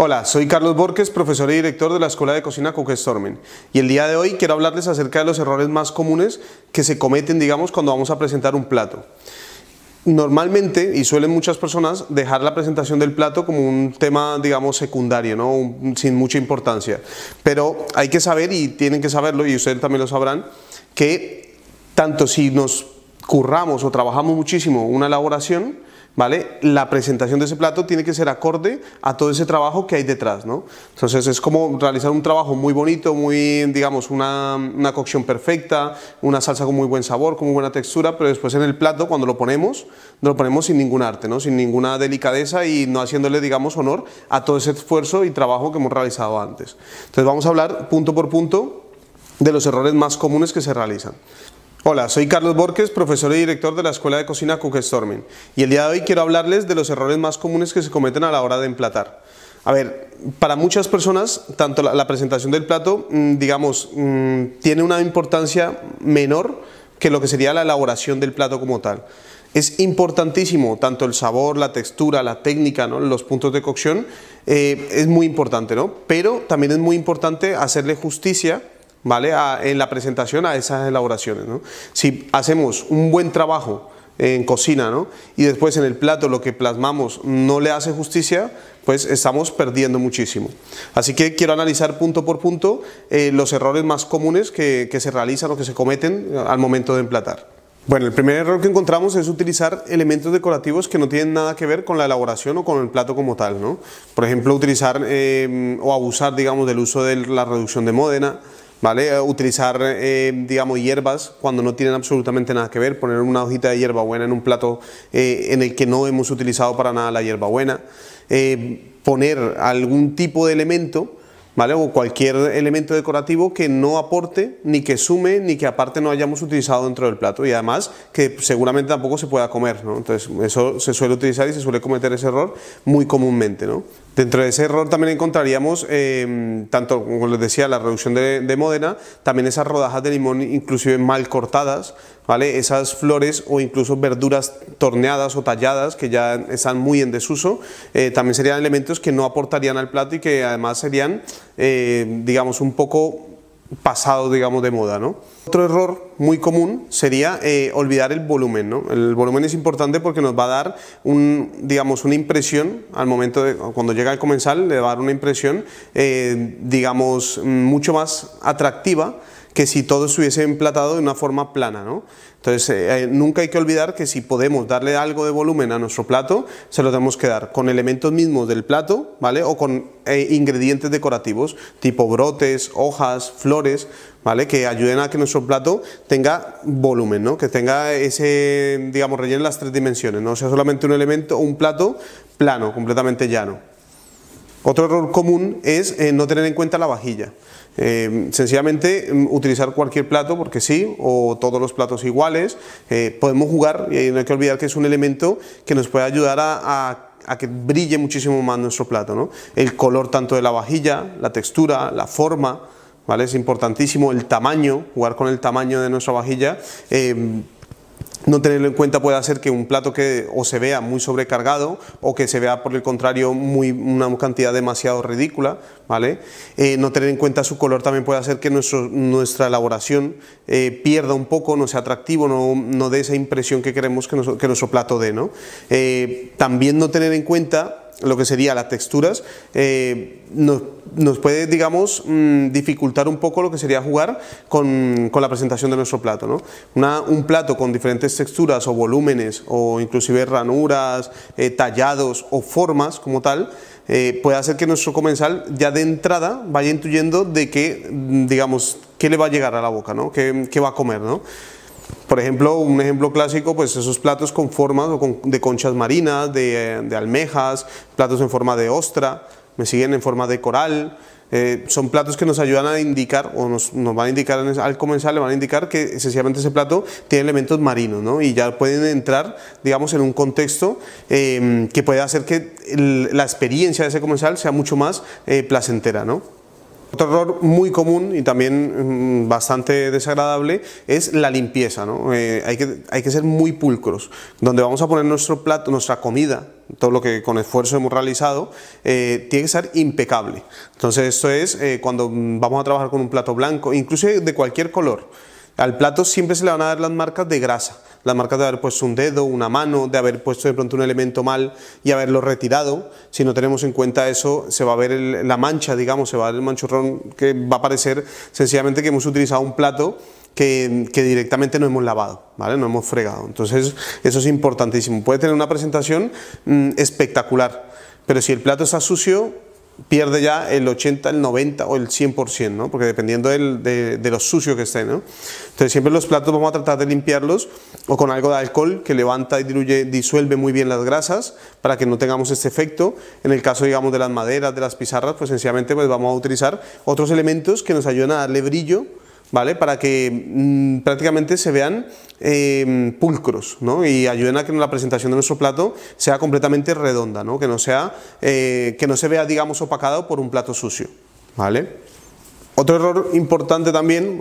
Hola, soy Carlos Borges, profesor y director de la Escuela de Cocina Stormen y el día de hoy quiero hablarles acerca de los errores más comunes que se cometen, digamos, cuando vamos a presentar un plato. Normalmente, y suelen muchas personas, dejar la presentación del plato como un tema, digamos, secundario, ¿no? sin mucha importancia. Pero hay que saber, y tienen que saberlo, y ustedes también lo sabrán, que tanto si nos curramos o trabajamos muchísimo una elaboración, ¿vale? La presentación de ese plato tiene que ser acorde a todo ese trabajo que hay detrás, ¿no? Entonces es como realizar un trabajo muy bonito, muy, digamos, una, una, cocción perfecta, una salsa con muy buen sabor, con muy buena textura, pero después en el plato cuando lo ponemos, lo ponemos sin ningún arte, ¿no? Sin ninguna delicadeza y no haciéndole, digamos, honor a todo ese esfuerzo y trabajo que hemos realizado antes. Entonces vamos a hablar punto por punto de los errores más comunes que se realizan. Hola, soy Carlos Borges, profesor y director de la Escuela de Cocina Storming y el día de hoy quiero hablarles de los errores más comunes que se cometen a la hora de emplatar. A ver, para muchas personas, tanto la, presentación del plato, mm, digamos, mm, tiene una importancia menor que lo que sería la elaboración del plato como tal. Es importantísimo tanto el sabor, la textura, la técnica, los puntos de cocción, eh, es muy importante, ¿no? Pero también es muy importante hacerle justicia ¿vale? en la presentación a esas elaboraciones. Si hacemos un buen trabajo en cocina y después en el plato lo que plasmamos no le hace justicia, pues estamos perdiendo muchísimo. Así que quiero analizar punto por punto eh, los errores más comunes que, que se realizan o que se cometen al momento de emplatar. Bueno, el primer error que encontramos es utilizar elementos decorativos que no tienen nada que ver con la elaboración o con el plato como tal, ¿no? Por ejemplo, utilizar eh, o abusar, digamos, del uso de la reducción de Módena, ¿vale? Eh, utilizar, eh, digamos, hierbas cuando no tienen absolutamente nada que ver, poner una hojita de hierbabuena en un plato eh, en el que no hemos utilizado para nada la hierbabuena, poner algún tipo de elemento ¿vale? O cualquier elemento decorativo que no aporte, ni que sume, ni que aparte no hayamos utilizado dentro del plato. Y además que seguramente tampoco se pueda comer, ¿no? Entonces eso se suele utilizar y se suele cometer ese error muy comúnmente, ¿no? Dentro de ese error también encontraríamos, em, tanto como les decía, la reducción de, de Módena, también esas rodajas de limón inclusive mal cortadas, ¿vale? Esas flores o incluso verduras torneadas o talladas que ya están muy en desuso, eh, también serían elementos que no aportarían al plato y que además serían eh, digamos, un poco pasado, digamos, de moda, ¿no? Otro error muy común sería eh, olvidar el volumen, ¿no? El volumen es importante porque nos va a dar, un, digamos, una impresión al momento de, cuando llega el comensal, le va a dar una impresión, eh, digamos, mucho más atractiva que si todo estuviese emplatado de una forma plana, ¿no? Entonces, eh, eh, nunca hay que olvidar que si podemos darle algo de volumen a nuestro plato, se lo tenemos que dar con elementos mismos del plato, ¿vale? O con eh, ingredientes decorativos, tipo brotes, hojas, flores, ¿vale? Que ayuden a que nuestro plato tenga volumen, ¿no? Que tenga ese, digamos, relleno en las tres dimensiones, no sea solamente un elemento, un plato plano, completamente llano. Otro error común es no tener en cuenta la vajilla. Eh, sencillamente mm, utilizar cualquier plato porque sí, o todos los platos iguales. Eh, podemos jugar y no hay que olvidar que es un elemento que nos puede ayudar a, que brille muchísimo más nuestro plato. ¿no? El color tanto de la vajilla, la textura, la forma, ¿vale? es importantísimo. El tamaño, jugar con el tamaño de nuestra vajilla. Eh, no tenerlo en cuenta puede hacer que un plato que o se vea muy sobrecargado o que se vea por el contrario muy, una cantidad demasiado ridícula, ¿vale? Eh, no tener en cuenta su color también puede hacer que nuestra elaboración eh, pierda un poco, no sea atractivo, no, no dé esa impresión que queremos que, que nuestro plato dé, ¿no? Eh, también no tener en cuenta lo que sería las texturas, eh, nos, puede, digamos, mm, dificultar un poco lo que sería jugar con, la presentación de nuestro plato. ¿no? un plato con diferentes texturas o volúmenes o inclusive ranuras, eh, tallados o formas como tal, eh, puede hacer que nuestro comensal ya de entrada vaya intuyendo de qué, digamos, qué le va a llegar a la boca, ¿no? qué, qué va a comer. ¿no? Por ejemplo, un ejemplo clásico, pues esos platos con formas de conchas marinas, de, almejas, platos en forma de ostra, me siguen en forma de coral, eh, son platos que nos ayudan a indicar, o nos, van a indicar al comensal, le van a indicar que esencialmente ese plato tiene elementos marinos, ¿no? Y ya pueden entrar, digamos, en un contexto eh, que puede hacer que la experiencia de ese comensal sea mucho más eh, placentera, ¿no? Otro error muy común y también mm, bastante desagradable es la limpieza. ¿no? Eh, hay, que, hay que ser muy pulcros. Donde vamos a poner nuestro plato, nuestra comida, todo lo que con esfuerzo hemos realizado, eh, tiene que ser impecable. Entonces esto es eh, cuando vamos a trabajar con un plato blanco, incluso de cualquier color. Al plato siempre se le van a dar las marcas de grasa, las marcas de haber puesto un dedo, una mano, de haber puesto de pronto un elemento mal y haberlo retirado. Si no tenemos en cuenta eso, se va a ver la mancha, digamos, se va a ver el manchurrón que va a parecer sencillamente que hemos utilizado un plato que, directamente no hemos lavado, ¿vale? no hemos fregado. Entonces, eso es importantísimo. Puede tener una presentación mm, espectacular, pero si el plato está sucio, pierde ya el 80, el 90 o el 100%, ¿no? porque dependiendo de, lo sucio que esté. ¿no? Entonces siempre los platos vamos a tratar de limpiarlos o con algo de alcohol que levanta y diluye, disuelve muy bien las grasas para que no tengamos este efecto. En el caso digamos de las maderas, de las pizarras, pues sencillamente pues, vamos a utilizar otros elementos que nos ayudan a darle brillo ¿vale? Para que mm, prácticamente se vean em, pulcros, ¿no? Y ayuden a que la presentación de nuestro plato sea completamente redonda, ¿no? Que no sea, eh, que no se vea, digamos, opacado por un plato sucio, ¿vale? Otro error importante también,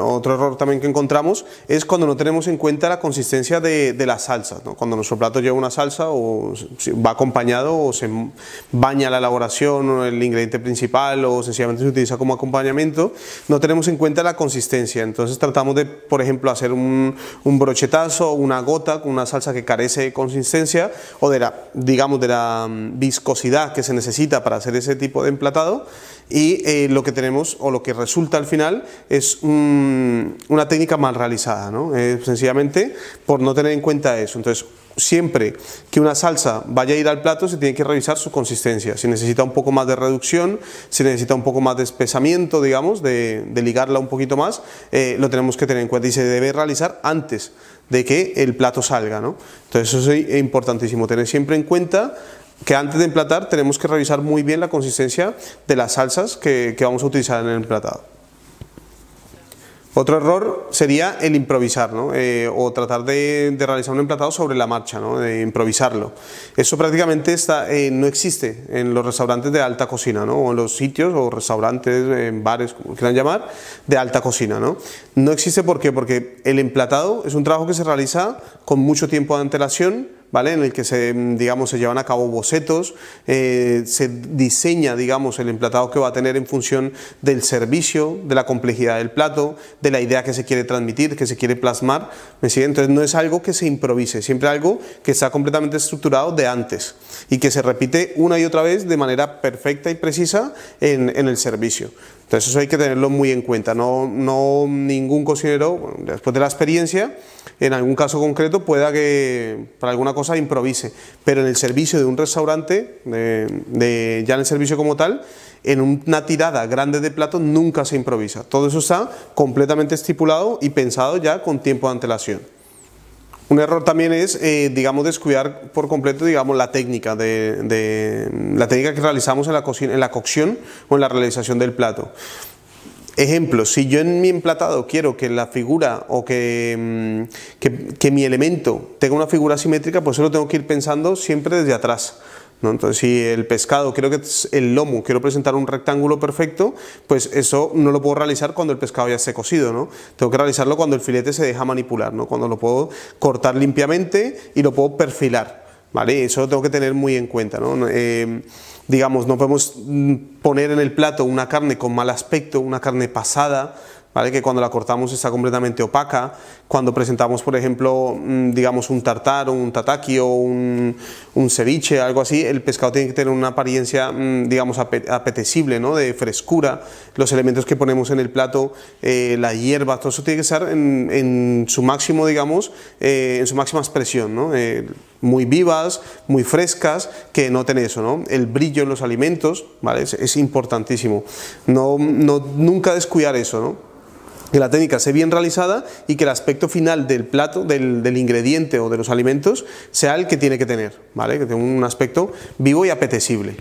otro error también que encontramos es cuando no tenemos en cuenta la consistencia de, de las salsas. Cuando nuestro plato lleva una salsa o va acompañado o se baña la elaboración o el ingrediente principal o sencillamente se utiliza como acompañamiento, no tenemos en cuenta la consistencia. Entonces tratamos de, por ejemplo, hacer un, un brochetazo una gota con una salsa que carece de consistencia o de la, digamos, de la mm, viscosidad que se necesita para hacer ese tipo de emplatado y eh, lo que tenemos o lo que resulta al final es una técnica mal realizada, ¿no? sencillamente por no tener en cuenta eso. Entonces, siempre que una salsa vaya a ir al plato se tiene que revisar su consistencia, si necesita un poco más de reducción, si necesita un poco más de espesamiento, digamos, de, ligarla un poquito más, eh, lo tenemos que tener en cuenta y se debe realizar antes de que el plato salga. ¿no? Entonces eso es importantísimo, tener siempre en cuenta que antes de emplatar tenemos que revisar muy bien la consistencia de las salsas que, vamos a utilizar en el emplatado. Otro error sería el improvisar. Eh, o tratar de, realizar un emplatado sobre la marcha, ¿no? de improvisarlo. Eso prácticamente eh, no existe en los restaurantes de alta cocina, ¿no? o en los sitios o restaurantes, en bares, como quieran llamar, de alta cocina. ¿no? no existe ¿por porque el emplatado es un trabajo que se realiza con mucho tiempo de antelación, en el que se, digamos, se llevan a cabo bocetos, eh, se diseña digamos, el emplatado que va a tener en función del servicio, de la complejidad del plato, de la idea que se quiere transmitir, que se quiere plasmar. ¿me Entonces no es algo que se improvise, siempre algo que está completamente estructurado de antes y que se repite una y otra vez de manera perfecta y precisa en, en el servicio. Entonces eso hay que tenerlo muy en cuenta, no, no ningún cocinero, después de la experiencia, en algún caso concreto pueda que para alguna cosa improvise, pero en el servicio de un restaurante, ya en el servicio como tal, en una tirada grande de platos nunca se improvisa, todo eso está completamente estipulado y pensado ya con tiempo de antelación. Un error también es, eh, digamos, descuidar por completo, digamos, la técnica de, la técnica que realizamos en la, cocina, en la cocción o en la realización del plato. Ejemplo, si yo en mi emplatado quiero que la figura o que, mm, que mi elemento tenga una figura simétrica, pues eso lo tengo que ir pensando siempre desde atrás. Entonces, si el pescado, quiero que el lomo, quiero presentar un rectángulo perfecto, pues eso no lo puedo realizar cuando el pescado ya esté cocido, ¿no? Tengo que realizarlo cuando el filete se deja manipular, ¿no? Cuando lo puedo cortar limpiamente y lo puedo perfilar, ¿vale? Eso lo tengo que tener muy en cuenta, ¿no? Eh, digamos, no podemos mm, poner en el plato una carne con mal aspecto, una carne pasada, ¿vale? que cuando la cortamos está completamente opaca. Cuando presentamos, por ejemplo, mm, digamos un tartar o un tataki o un, un, ceviche, algo así, el pescado tiene que tener una apariencia, mm, digamos, apetecible, ¿no? de frescura. Los elementos que ponemos en el plato, eh, la hierba, todo eso tiene que estar en, su máximo, digamos, eh, en su máxima expresión. ¿no? Eh, muy vivas, muy frescas, que noten eso, ¿no? El brillo en los alimentos, ¿vale? Es, es importantísimo. No, no, nunca descuidar eso, ¿no? Que la técnica sea bien realizada y que el aspecto final del plato, del, ingrediente o de los alimentos sea el que tiene que tener, ¿vale? que tenga un aspecto vivo y apetecible.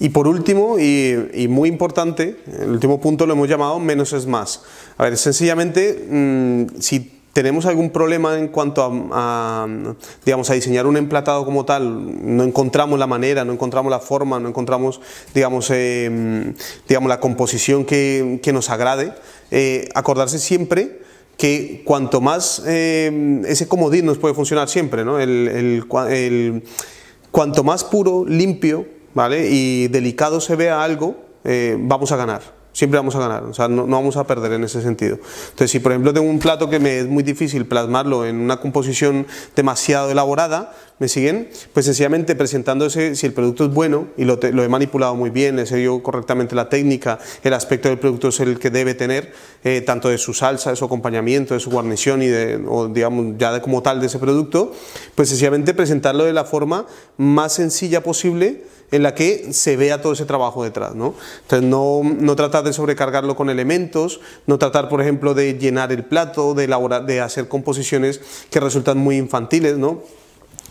Y por último, y, muy importante, el último punto lo hemos llamado menos es más. A ver, sencillamente, mm, si tenemos algún problema en cuanto a, digamos, a diseñar un emplatado como tal, no encontramos la manera, no encontramos la forma, no encontramos, digamos, em, digamos la composición que, nos agrade, eh, acordarse siempre que cuanto más em, ese comodín nos puede funcionar siempre, ¿no? el cuanto más puro, limpio ¿vale? y delicado se vea algo, eh, vamos a ganar siempre vamos a ganar, o sea, no, vamos a perder en ese sentido. Entonces, si por ejemplo tengo un plato que me es muy difícil plasmarlo en una composición demasiado elaborada, ¿me siguen? Pues sencillamente presentándose, si el producto es bueno y lo, he manipulado muy bien, he seguido correctamente la técnica, el aspecto del producto es el que debe tener, eh, tanto de su salsa, de su acompañamiento, de su guarnición y de, o digamos, ya de como tal de ese producto, pues sencillamente presentarlo de la forma más sencilla posible en la que se vea todo ese trabajo detrás. ¿no? Entonces, no, no, tratar de sobrecargarlo con elementos, no tratar, por ejemplo, de llenar el plato, de, elaborar, de hacer composiciones que resultan muy infantiles, ¿no?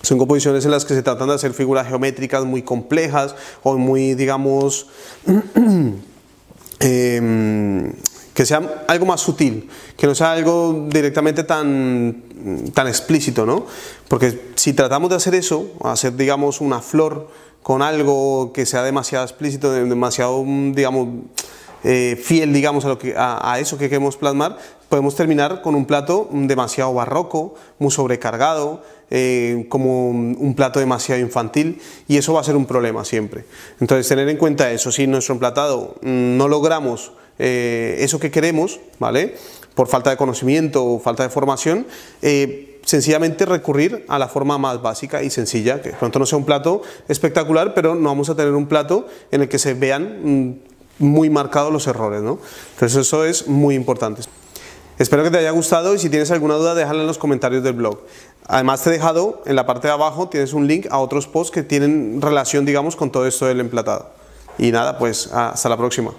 Son composiciones en las que se tratan de hacer figuras geométricas muy complejas o muy, digamos, em, que sea algo más sutil, que no sea algo directamente tan, tan explícito, ¿no? Porque si tratamos de hacer eso, hacer, digamos, una flor con algo que sea demasiado explícito, demasiado, digamos, eh, fiel, digamos, a, lo que, a, eso que queremos plasmar, podemos terminar con un plato demasiado barroco, muy sobrecargado, eh, como un plato demasiado infantil, y eso va a ser un problema siempre. Entonces, tener en cuenta eso, si nuestro emplatado mm, no logramos eh, eso que queremos, ¿vale? Por falta de conocimiento o falta de formación, sencillamente recurrir a la forma más básica y sencilla, que de pronto no sea un plato espectacular, pero no vamos a tener un plato en el que se vean mm, muy marcados los errores. ¿no? Entonces eso es muy importante. Espero que te haya gustado y si tienes alguna duda déjala en los comentarios del blog. Además te he dejado en la parte de abajo, tienes un link a otros posts que tienen relación digamos con todo esto del emplatado. Y nada, pues hasta la próxima.